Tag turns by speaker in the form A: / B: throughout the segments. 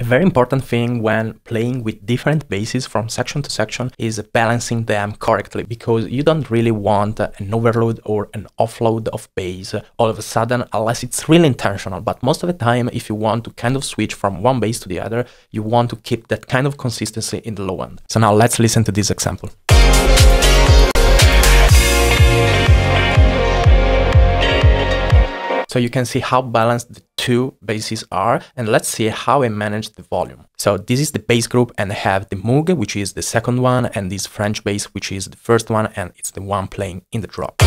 A: A very important thing when playing with different basses from section to section is balancing them correctly because you don't really want an overload or an offload of bass all of a sudden unless it's really intentional. But most of the time, if you want to kind of switch from one bass to the other, you want to keep that kind of consistency in the low end. So now let's listen to this example. So you can see how balanced the two basses are and let's see how I manage the volume. So this is the bass group and I have the Moog which is the second one and this French bass which is the first one and it's the one playing in the drop.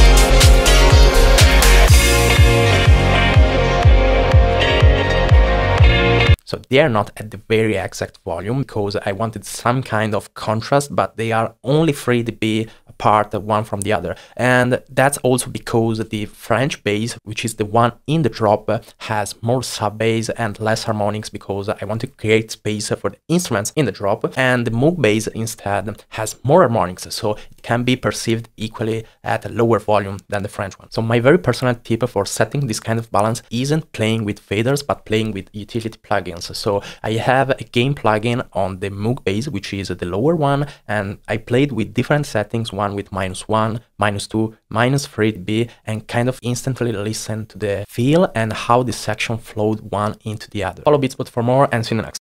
A: So they are not at the very exact volume because I wanted some kind of contrast, but they are only 3 dB apart one from the other. And that's also because the French bass, which is the one in the drop, has more sub bass and less harmonics because I want to create space for the instruments in the drop. And the Moog bass instead has more harmonics, so can be perceived equally at a lower volume than the French one. So my very personal tip for setting this kind of balance isn't playing with faders, but playing with utility plugins. So I have a gain plugin on the Moog bass, which is the lower one, and I played with different settings, one with minus one, minus two, minus three dB, and kind of instantly listen to the feel and how the section flowed one into the other. Follow Beatspot for more and see you next.